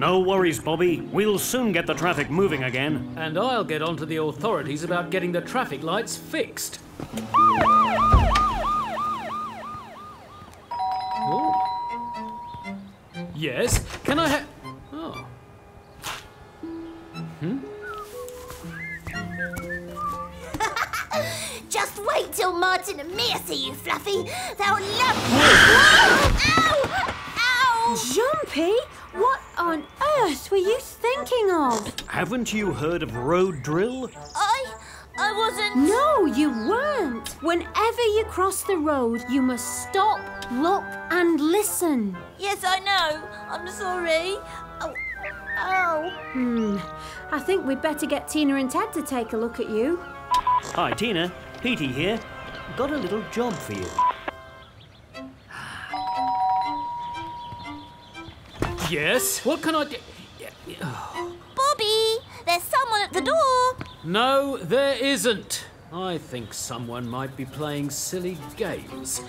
No worries, Bobby. We'll soon get the traffic moving again. And I'll get on to the authorities about getting the traffic lights fixed. Oh. Yes, can I have... wait till Martin and Mia see you, Fluffy. They'll love you. Ow! Ow! Jumpi, what on earth were you thinking of? Haven't you heard of road drill? I... I wasn't... No, you weren't. Whenever you cross the road, you must stop, look, and listen. Yes, I know. I'm sorry. Oh. Ow. Hmm. I think we'd better get Tina and Ted to take a look at you. Hi, Tina. Petey here. Got a little job for you. Yes, what can I do? Bobby, there's someone at the door. No, there isn't. I think someone might be playing silly games.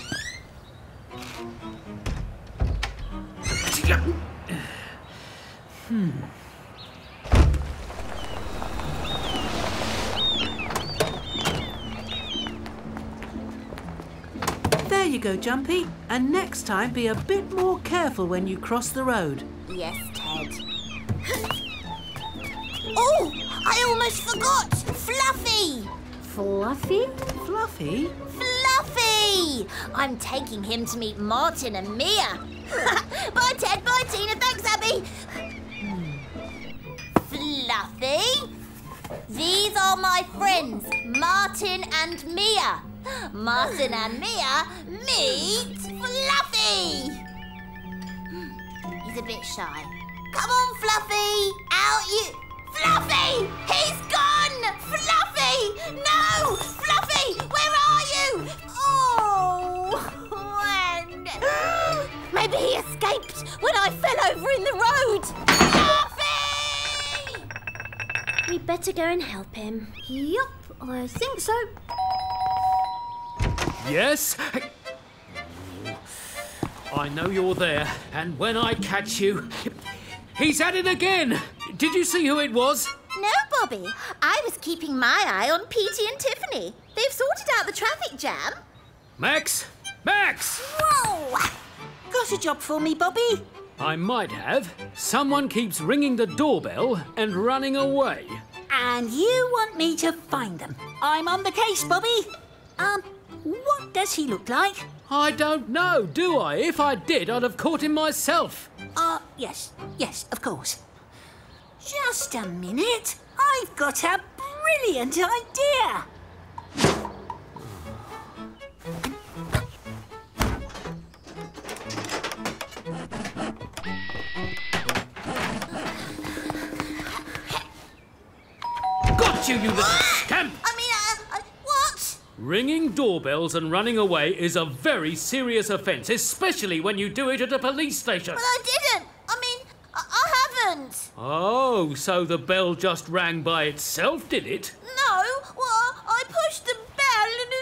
Hmm. There you go, Jumpi. And next time, be a bit more careful when you cross the road. Yes, Ted. oh, I almost forgot. Fluffy. Fluffy? Fluffy? Fluffy! I'm taking him to meet Martin and Mia. bye, Ted. Bye, Tina. Thanks, Abby. Fluffy? These are my friends, Martin and Mia. Martin and Mia meet Fluffy. Hmm, he's a bit shy. Come on, Fluffy. Out you. Fluffy! He's gone! Fluffy! No! Fluffy! Where are you? Oh! And. Maybe he escaped when I fell over in the road! Fluffy! We'd better go and help him. Yup, I think so. Yes? I know you're there, and when I catch you. He's at it again! Did you see who it was? No, Bobby. I was keeping my eye on Petey and Tiffany. They've sorted out the traffic jam. Max? Max! Whoa! Got a job for me, Bobby? I might have. Someone keeps ringing the doorbell and running away. And you want me to find them? I'm on the case, Bobby. Um, what does he look like? I don't know, do I? If I did, I'd have caught him myself. Uh, yes, yes, of course. Just a minute. I've got a brilliant idea. Got you, you little scamp! Ringing doorbells and running away is a very serious offence, especially when you do it at a police station. Well, I didn't. I mean, I, I haven't. Oh, so the bell just rang by itself, did it? No. Well, I pushed the bell and.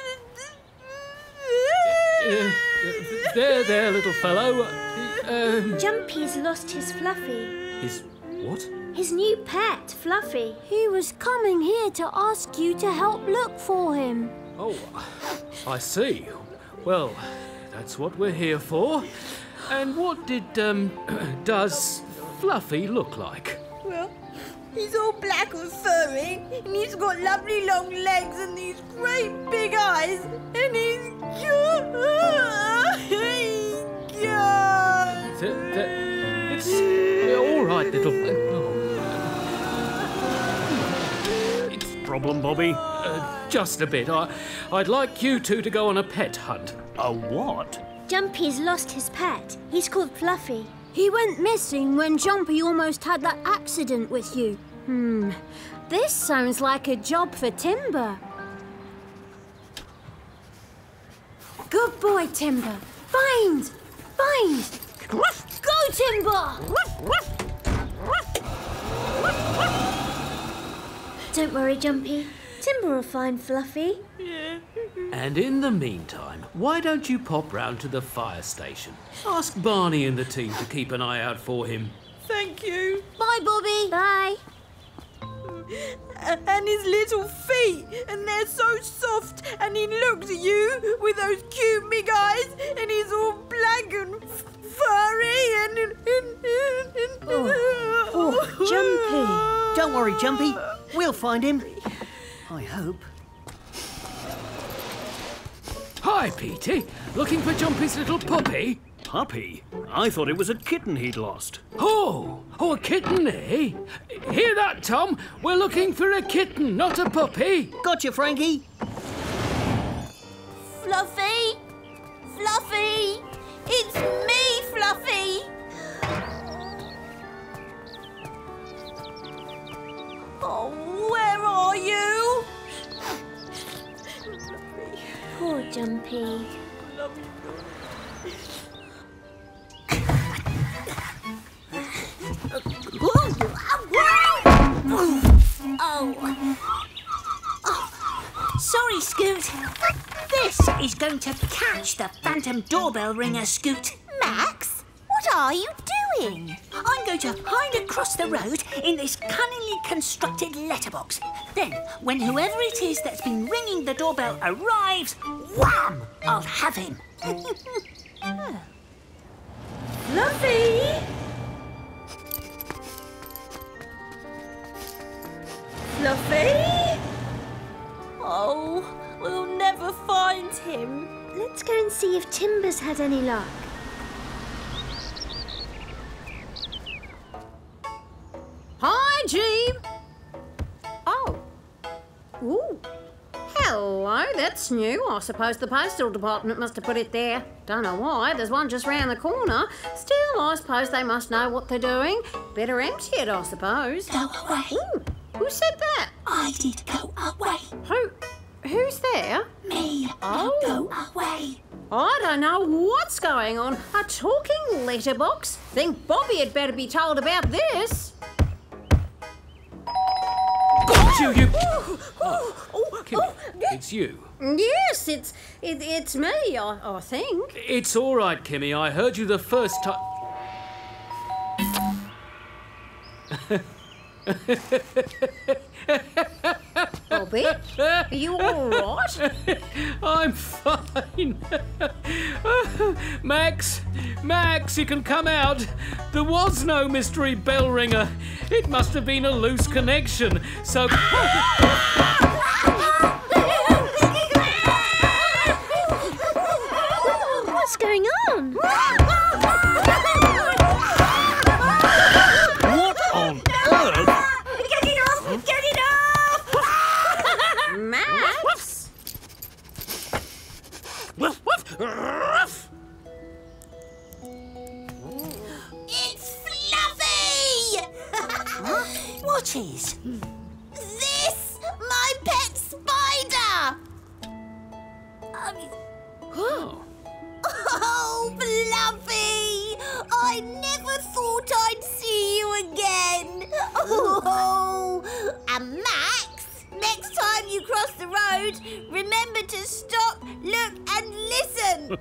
Uh, there, there, little fellow. Um, Jumpi's lost his Fluffy. His what? His new pet, Fluffy. He was coming here to ask you to help look for him. Oh, I see. Well, that's what we're here for. And what did um does Fluffy look like? Well, he's all black and furry, and he's got lovely long legs and these great big eyes, and he's he's Th- th- it's all right, little. Oh. It's problem, Bobby. Just a bit. I, I'd like you two to go on a pet hunt. A what? Jumpi's lost his pet. He's called Fluffy. He went missing when Jumpi almost had that accident with you. Hmm. This sounds like a job for Timber. Good boy, Timber. Find! Find! Go, Timber! Don't worry, Jumpi. Timber will find Fluffy. And in the meantime, why don't you pop round to the fire station? Ask Barney and the team to keep an eye out for him. Thank you. Bye, Bobby. Bye. And his little feet, and they're so soft. And he looks at you with those cute big eyes, and he's all black and f- furry and. and, and, and oh, oh, Jumpi. Don't worry, Jumpi. We'll find him. I hope. Hi, Petey. Looking for Jumpi's little puppy? Puppy? I thought it was a kitten he'd lost. Oh, oh, a kitten, eh? Hear that, Tom? We're looking for a kitten, not a puppy. Gotcha, Frankie. Fluffy! Fluffy! It's me, Fluffy! Oh, Jumpi. Oh. oh. Sorry, Scoot. This is going to catch the phantom doorbell ringer, Scoot. Max, what are you doing? I'm going to hide across the road in this cunningly constructed letterbox. Then, when whoever it is that's been ringing the doorbell arrives, wham! I'll have him. Fluffy! Fluffy? Oh, we'll never find him. Let's go and see if Timber's had any luck. That's new. I suppose the postal department must have put it there. Don't know why. There's one just round the corner. Still, I suppose they must know what they're doing. Better empty it, I suppose. Go away. Ooh, who said that? I did go away. Who? Who's there? Me. Oh. Go away. I don't know what's going on. A talking letterbox? Think Bobby had better be told about this. Got you, you. Oh, oh, oh Kimmy, oh, it's you. Yes, it's it, it's me. I, I think. It's all right, Kimmy. I heard you the first time. Are you all right? I'm fine. Max, Max, you can come out. There was no mystery bell ringer. It must have been a loose connection. So. road, remember to stop, look, and listen.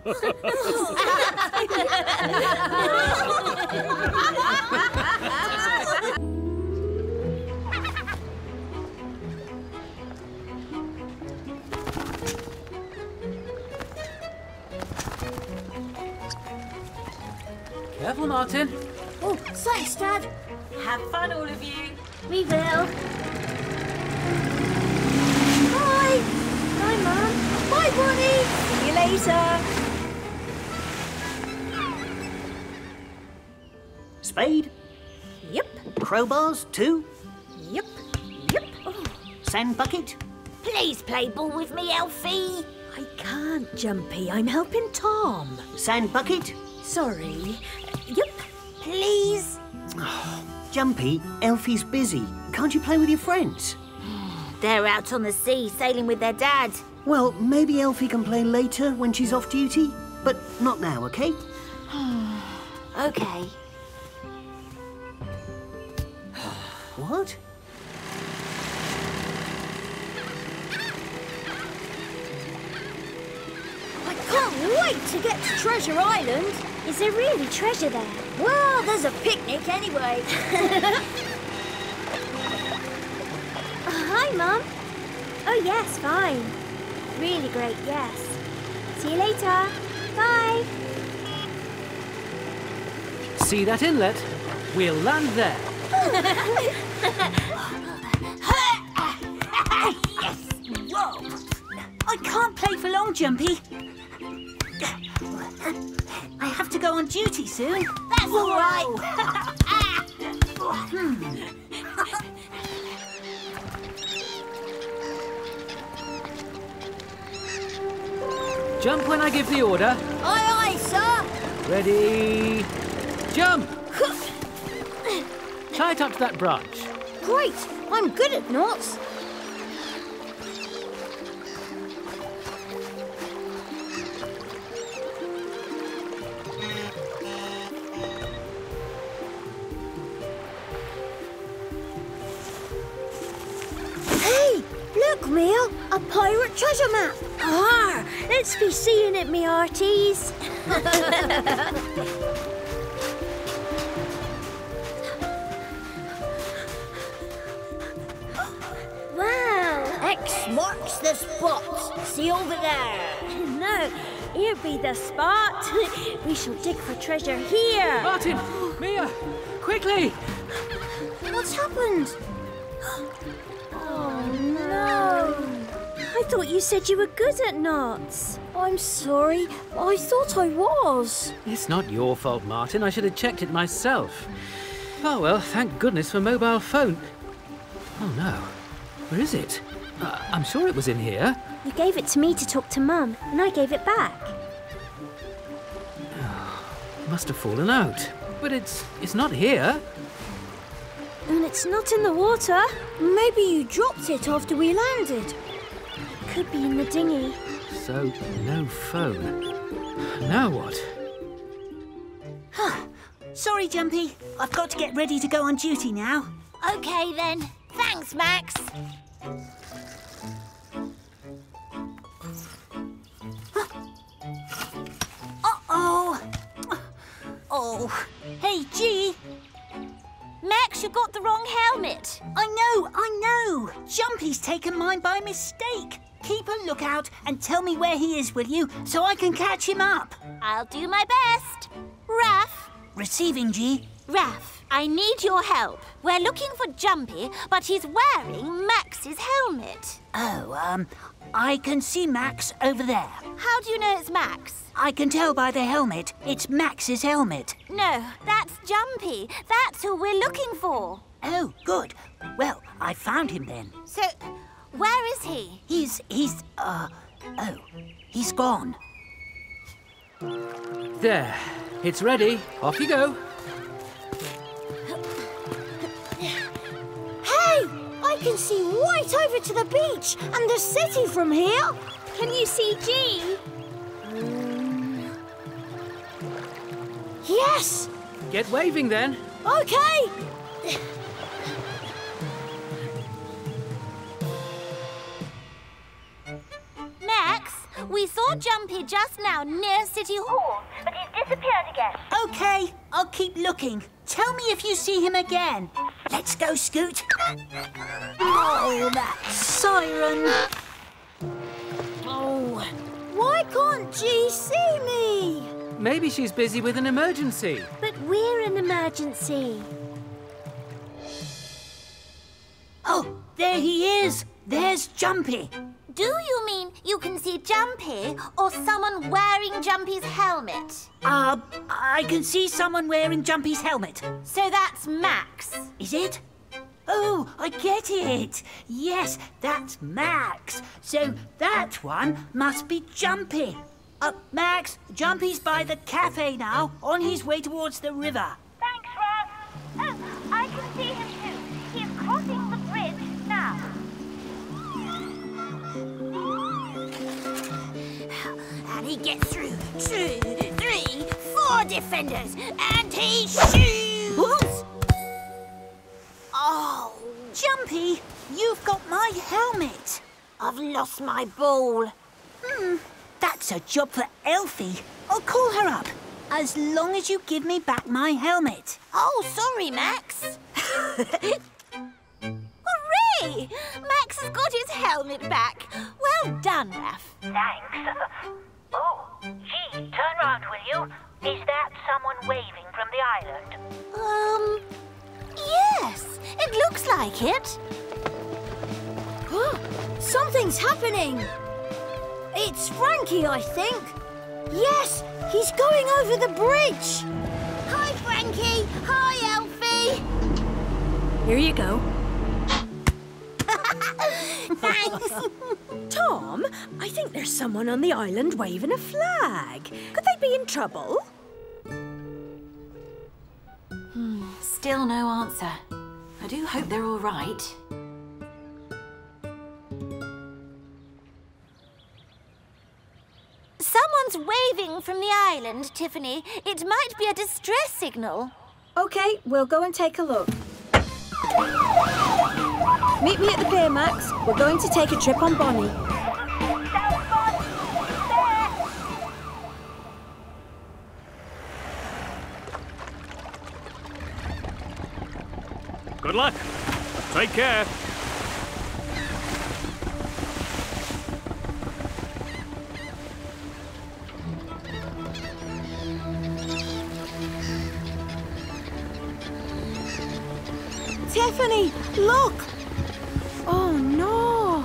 Careful, Martin. Oh, thanks, Dad. Have fun, all of you. We will. Bye. Bye, Mum. See you later. Spade, Yep, crowbars, two, yep, yep. Oh. sand bucket. Please play ball with me, Elphie. I can't, Jumpi. I'm helping Tom. Sand bucket. Sorry. Yep. Please. Jumpi, Elphie's busy. Can't you play with your friends? They're out on the sea sailing with their dad. Well, maybe Elphie can play later when she's off duty, but not now, okay? okay. what? I can't wait to get to Treasure Island. Is there really treasure there? Well, there's a picnic anyway. Uh, hi, Mum. Oh, yes, fine. Really great, yes. See you later. Bye. See that inlet? We'll land there. yes! Whoa! I can't play for long, Jumpi. I have to go on duty soon. That's all right. Hmm. Jump when I give the order. aye, aye, sir. Ready. Jump! Tie it up to that branch. Great, I'm good at knots. Pirate treasure map. Ah, let's be seeing it, me hearties. wow. X marks the spot. See over there. No, here be the spot. we shall dig for treasure here. Martin! Mia! Quickly! What's happened? Thought you said you were good at knots. I'm sorry. I thought I was. It's not your fault, Martin. I should have checked it myself. Oh well, thank goodness for mobile phone. Oh no. Where is it? Uh, I'm sure it was in here. You gave it to me to talk to Mum, and I gave it back. It must have fallen out. But it's it's not here. And it's not in the water. Maybe you dropped it after we landed. Could be in the dinghy. So no phone. Now what? Sorry, Jumpi. I've got to get ready to go on duty now. Okay then. Thanks, Max. Uh-oh. Oh. Hey, G. Max, you've got the wrong helmet. I know, I know. Jumpi's taken mine by mistake. Keep a lookout and tell me where he is, will you, so I can catch him up. I'll do my best. Raph, Receiving, G. Raph, I need your help. We're looking for Jumpi, but he's wearing Max's helmet. Oh, um, I can see Max over there. How do you know it's Max? I can tell by the helmet. It's Max's helmet. No, that's Jumpi. That's who we're looking for. Oh, good. Well, I found him then. So, where is he? He's, he's, uh, oh, he's gone. There. It's ready. Off you go. Hey, I can see right over to the beach and the city from here. Can you see G? Yes. Get waving then. Okay. Saw Jumpi just now near City Hall, but he's disappeared again. Okay, I'll keep looking. Tell me if you see him again. Let's go, Scoot. Oh, that siren. Oh, why can't G see me? Maybe she's busy with an emergency. But we're an emergency. Oh, there he is. There's Jumpi. Do you mean you can see Jumpi or someone wearing Jumpi's helmet? Uh, I can see someone wearing Jumpi's helmet. So that's Max. Is it? Oh, I get it. Yes, that's Max. So that one must be Jumpi. Uh, Max, Jumpi's by the cafe now, on his way towards the river. Gets through two, three, four defenders, and he shoots. Oh, Jumpi, you've got my helmet. I've lost my ball. Hmm, That's a job for Elphie. I'll call her up. As long as you give me back my helmet. Oh, sorry, Max. Hooray! Max has got his helmet back. Well done, Raph. Thanks. looks like. Something's happening. It's Frankie, I think. Yes, he's going over the bridge. Hi, Frankie. Hi, Elphie. Here you go. Thanks. Tom, I think there's someone on the island waving a flag. Could they be in trouble? Hmm, still no answer. I do hope they're all right. Someone's waving from the island, Tiffany. It might be a distress signal. Okay, we'll go and take a look. Meet me at the pier, Max. We're going to take a trip on Bonnie. Good luck. Take care. Tiffany, look! Oh no!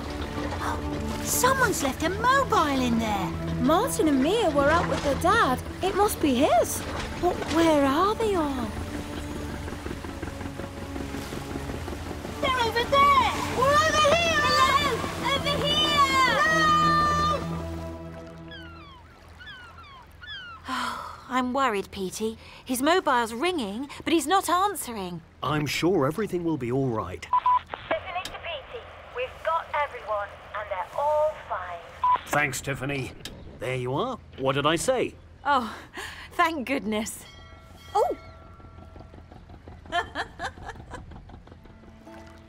Someone's left a mobile in there. Martin and Mia were out with their dad. It must be his. But where are they all? I'm worried, Petey. His mobile's ringing, but he's not answering. I'm sure everything will be all right. Tiffany to Petey. We've got everyone, and they're all fine. Thanks, Tiffany. There you are. What did I say? Oh, thank goodness. Oh!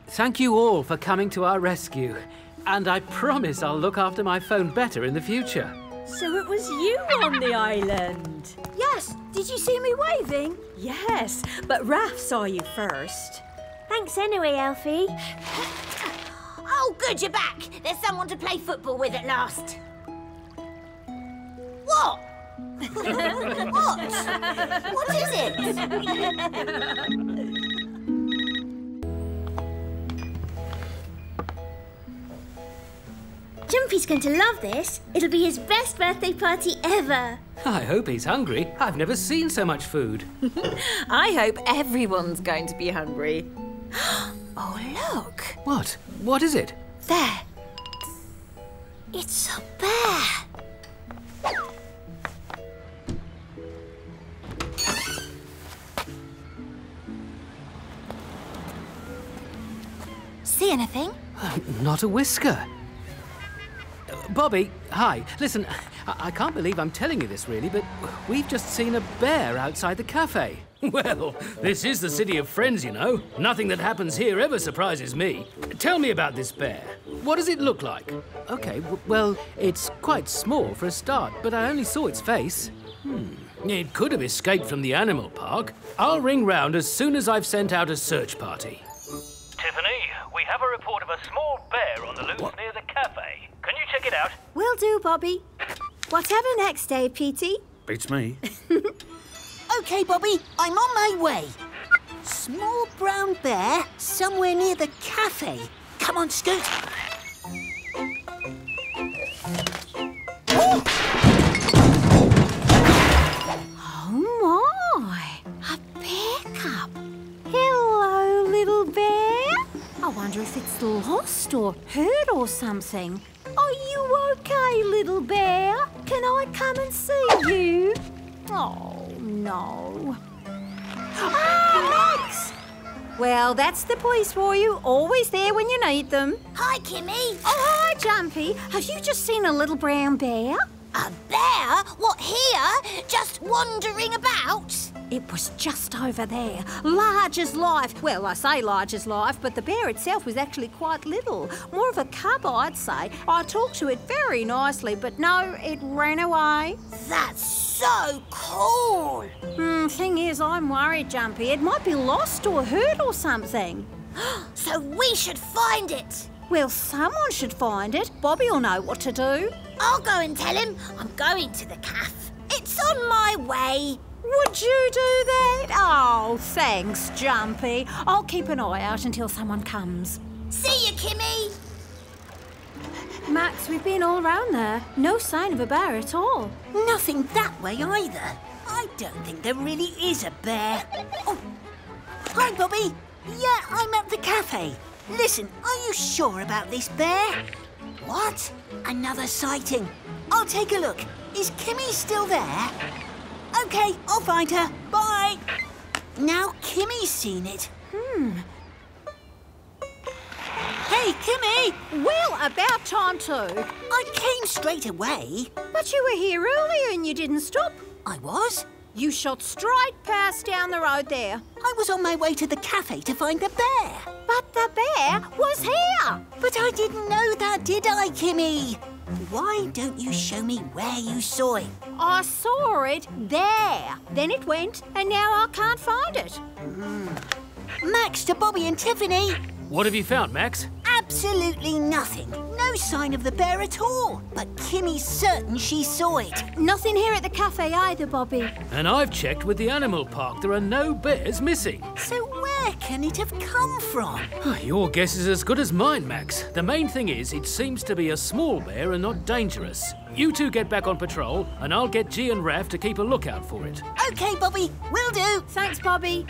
Thank you all for coming to our rescue. And I promise I'll look after my phone better in the future. So it was you on the island? Did you see me waving? Yes, but Raph saw you first. Thanks anyway, Elphie. Oh, good, you're back. There's someone to play football with at last. What? what? What is it? Jumpi's going to love this. It'll be his best birthday party ever. I hope he's hungry. I've never seen so much food. I hope everyone's going to be hungry. oh, look. What? What is it? There. It's a bear. See anything? Not a whisker. Uh, Bobby, hi. Listen, I-, I can't believe I'm telling you this really, but we've just seen a bear outside the cafe. Well, this is the city of friends, you know. Nothing that happens here ever surprises me. Tell me about this bear. What does it look like? Okay, w- well, it's quite small for a start, but I only saw its face. Hmm, it could have escaped from the animal park. I'll ring round as soon as I've sent out a search party. Tiffany, we have a report of a small bear on the loose near the cafe. Can you check it out? Will do, Bobby. Whatever next, day, Petey. Beats me. Okay, Bobby, I'm on my way. Small brown bear somewhere near the cafe. Come on, Scoot. Oh, oh my! A bear cub. Hello, little bear. I wonder if it's lost or hurt or something. Are you okay, little bear? Can I come and see you? Oh, no. Ah, Max! Well, that's the police for you. Always there when you need them. Hi, Kimmy. Oh, hi, Jumpi. Have you just seen a little brown bear? A bear? What, here? Just wandering about? It was just over there, large as life. Well, I say large as life, but the bear itself was actually quite little. More of a cub, I'd say. I talked to it very nicely, but no, it ran away. That's so cool. Hmm, thing is, I'm worried, Jumpi. It might be lost or hurt or something. so we should find it. Well, someone should find it. Bobby'll know what to do. I'll go and tell him I'm going to the cafe. It's on my way. Would you do that? Oh, thanks, Jumpi. I'll keep an eye out until someone comes. See you, Kimmy. Max, we've been all round there. No sign of a bear at all. Nothing that way either. I don't think there really is a bear. Oh. Hi, Bobby. Yeah, I'm at the cafe. Listen, are you sure about this bear? What? Another sighting. I'll take a look. Is Kimmy still there? OK, I'll find her. Bye. Now Kimmy's seen it. Hmm. Hey, Kimmy! Well, about time too. I came straight away. But you were here earlier and you didn't stop. I was? You shot straight past down the road there. I was on my way to the cafe to find the bear. But the bear was here. But I didn't know that, did I, Kimmy? Why don't you show me where you saw it? I saw it there. Then it went, and now I can't find it. Mm. Max to Bobby and Tiffany. What have you found, Max? Absolutely nothing. No sign of the bear at all. But Kimmy's certain she saw it. Nothing here at the cafe either, Bobby. And I've checked with the animal park. There are no bears missing. So where can it have come from? Ah, your guess is as good as mine, Max. The main thing is it seems to be a small bear and not dangerous. You two get back on patrol, and I'll get G and Raph to keep a lookout for it. OK, Bobby. Will do. Thanks, Bobby.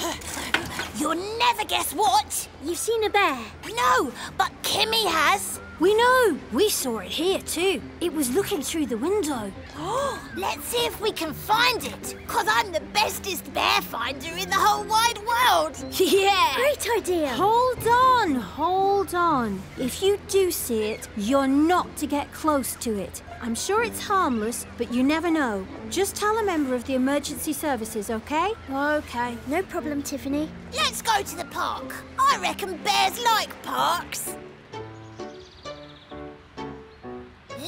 You'll never guess what? You've seen a bear? No, but Kimmy has. We know. We saw it here too. It was looking through the window. Let's see if we can find it. Because I'm the bestest bear finder in the whole wide world. Yeah. Great idea. Hold on, hold on. If you do see it, you're not to get close to it. I'm sure it's harmless, but you never know. Just tell a member of the emergency services, okay? Okay. No problem, Tiffany. Let's go to the park. I reckon bears like parks.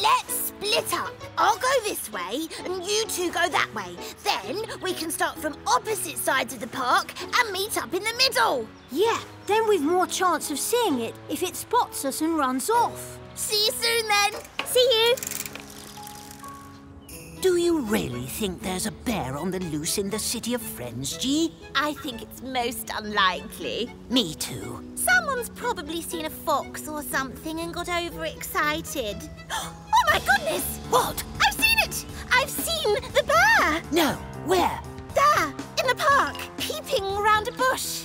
Let's split up. I'll go this way and you two go that way. Then we can start from opposite sides of the park and meet up in the middle. Yeah, then we've more chance of seeing it if it spots us and runs off. See you soon then. See you. Do you really think there's a bear on the loose in the City of Friends, G? I think it's most unlikely. Me too. Someone's probably seen a fox or something and got overexcited. Oh my goodness! What? I've seen it! I've seen the bear! No, where? There, in the park, peeping round a bush.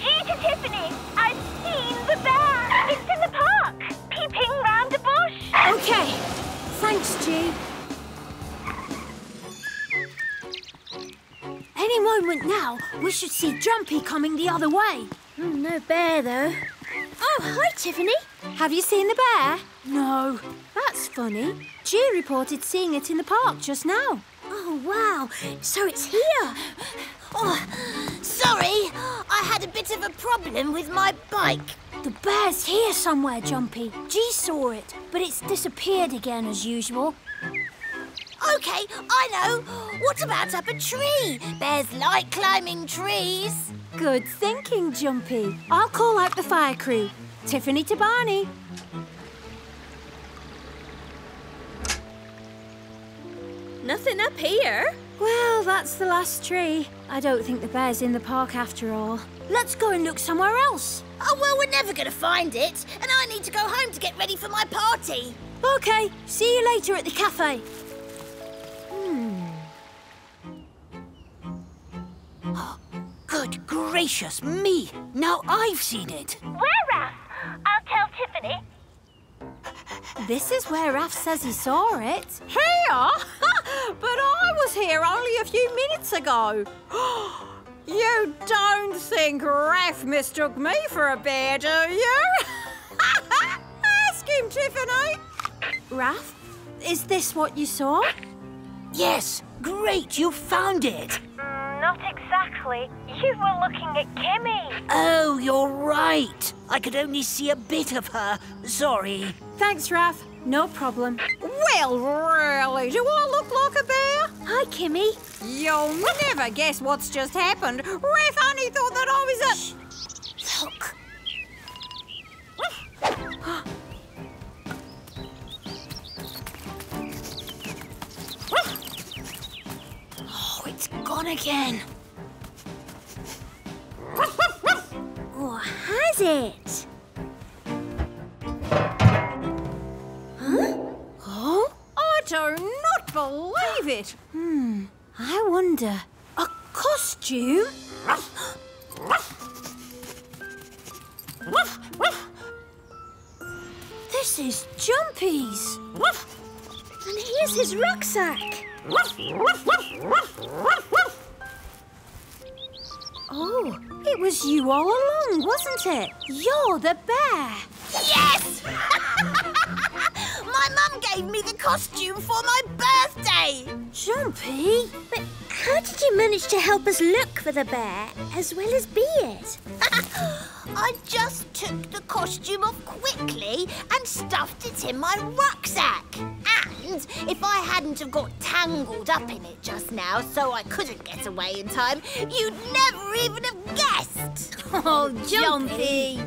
G to Tiffany, I've seen the bear! It's in the park, peeping round a bush! Okay, thanks, G. Any moment now, we should see Jumpi coming the other way. Mm, no bear, though. Oh, hi, Tiffany. Have you seen the bear? No. That's funny. G reported seeing it in the park just now. Oh, wow. So it's here. Oh, sorry. I had a bit of a problem with my bike. The bear's here somewhere, Jumpi. G saw it, but it's disappeared again as usual. OK, I know. What about up a tree? Bears like climbing trees. Good thinking, Jumpi. I'll call out the fire crew. Tiffany to Barney. Nothing up here. Well, that's the last tree. I don't think the bear's in the park after all. Let's go and look somewhere else. Oh, well, we're never going to find it. And I need to go home to get ready for my party. OK, see you later at the cafe. Gracious me! Now I've seen it. Where, Raph? I'll tell Tiffany. This is where Raph says he saw it. Here? but I was here only a few minutes ago. you don't think Raph mistook me for a bear, do you? Ask him, Tiffany. Raph, is this what you saw? Yes, great, you found it. Not exactly. You were looking at Kimmy. Oh, you're right. I could only see a bit of her. Sorry. Thanks, Raph. No problem. Well, really, do I look like a bear? Hi, Kimmy. You'll never guess what's just happened. Raph only thought that I was a... again. Or has it? Huh? Oh? I do not believe it. Hmm. I wonder. A costume? This is Jumpi's. And here's his rucksack. Oh, it was you all along, wasn't it? You're the bear. Yes! my mum gave me the costume for my birthday. Jumpi? But how did you manage to help us look for the bear as well as be it? I just took the costume off quickly and stuffed it in my rucksack. And if I hadn't have got tangled up in it just now so I couldn't get away in time, you'd never even have guessed. Oh, Jumpi.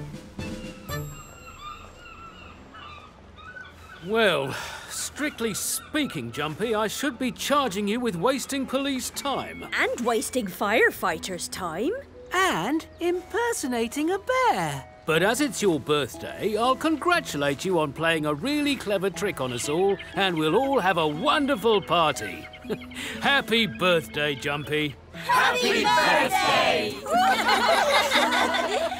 Well, strictly speaking, Jumpi, I should be charging you with wasting police time. And wasting firefighters' time. And impersonating a bear. But as it's your birthday, I'll congratulate you on playing a really clever trick on us all, and we'll all have a wonderful party. Happy birthday, Jumpi. Happy birthday!